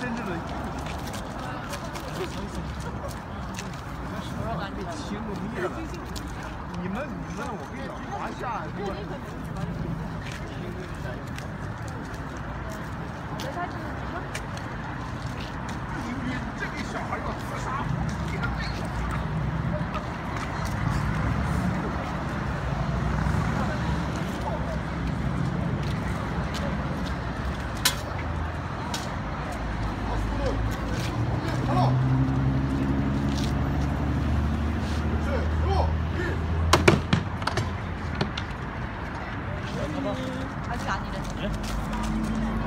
真正的。你？你们你们，我跟你讲，华夏。 아직 아니래. 네?